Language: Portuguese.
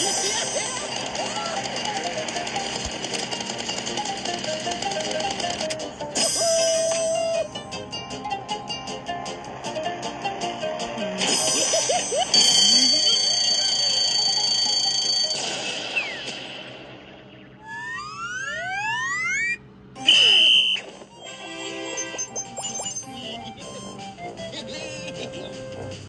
Ai,